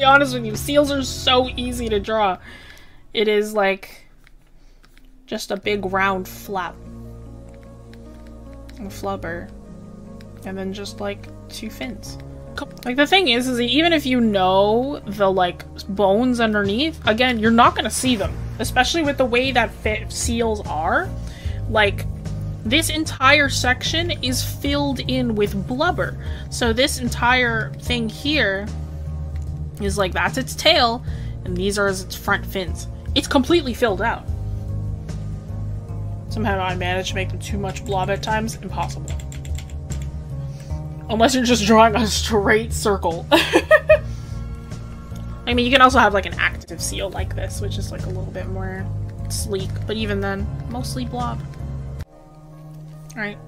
be honest with you, seals are so easy to draw. It is like just a big round flap. A flubber. And then just like two fins. Like the thing is, is even if you know the like bones underneath, again, you're not gonna see them. Especially with the way that fit seals are. Like this entire section is filled in with blubber. So this entire thing here is like that's its tail, and these are its front fins. It's completely filled out. Somehow I managed to make them too much blob at times. Impossible. Unless you're just drawing a straight circle. I mean, you can also have like an active seal like this, which is like a little bit more sleek, but even then, mostly blob. Alright.